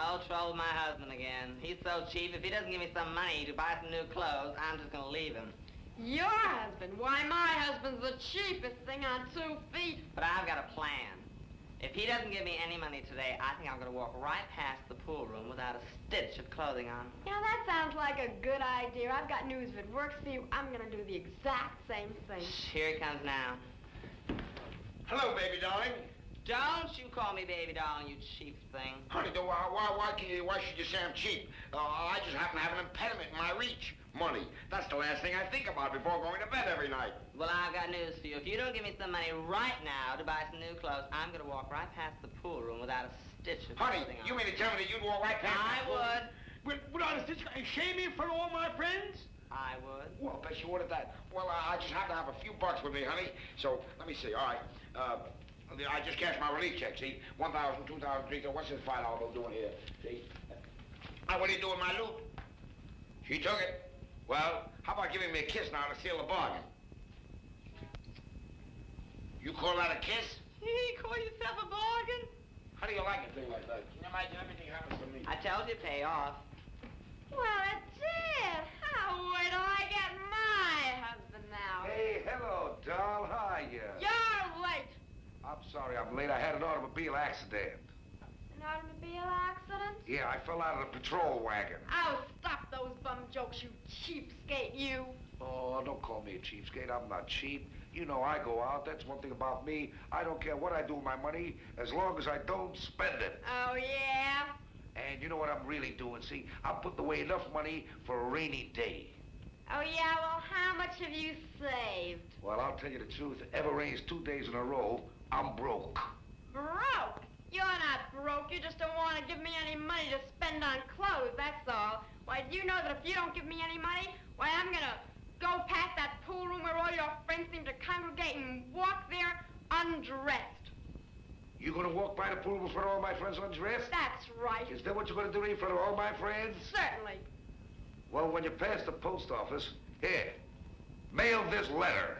Oh, trouble with my husband again. He's so cheap, if he doesn't give me some money to buy some new clothes, I'm just gonna leave him. Your husband? Why, my husband's the cheapest thing on two feet. But I've got a plan. If he doesn't give me any money today, I think I'm gonna walk right past the pool room without a stitch of clothing on. Yeah, that sounds like a good idea. I've got news. If it works for you, I'm gonna do the exact same thing. Here he comes now. Hello, baby darling. Don't you call me baby darling, you cheap thing. Honey, though, why, why, why, can you, why should you say I'm cheap? Uh, I just happen to have an impediment in my reach. Money. That's the last thing I think about before going to bed every night. Well, I've got news for you. If you don't give me some money right now to buy some new clothes, I'm gonna walk right past the pool room without a stitch of Honey, you mean to tell me that you'd walk right past I would. With, without a stitch, and shame me in front of all my friends? I would. Well, bet you would at that. Well, I, I just happen to have a few bucks with me, honey. So, let me see. All right. Uh, I just cashed my relief check, see? 1000 2000 3000 What's this $5 bill doing here? See? Now, what are you doing, with my loot? She took it. Well, how about giving me a kiss now to seal the bargain? You call that a kiss? You call yourself a bargain? How do you like a thing like that? Can you imagine everything happens to me? I told you pay off. Well, it did. How wait till I get my husband now. Hey, hello, doll. Hi, yeah. You're late. I'm sorry I'm late. I had an automobile accident. An automobile accident? Yeah, I fell out of the patrol wagon. Oh, stop those bum jokes, you cheapskate, you. Oh, don't call me a cheapskate. I'm not cheap. You know I go out. That's one thing about me. I don't care what I do with my money as long as I don't spend it. Oh, yeah? And you know what I'm really doing, see? I'm putting away enough money for a rainy day. Oh, yeah? Well, how much have you saved? Well, I'll tell you the truth. If it ever rains two days in a row, I'm broke. Broke? You're not broke. You just don't want to give me any money to spend on clothes, that's all. Why, do you know that if you don't give me any money, why, I'm gonna go past that pool room where all your friends seem to congregate and walk there undressed. You gonna walk by the pool in front of all my friends undressed? That's right. Is that what you're gonna do in front of all my friends? Certainly. Well, when you pass the post office, here, mail this letter.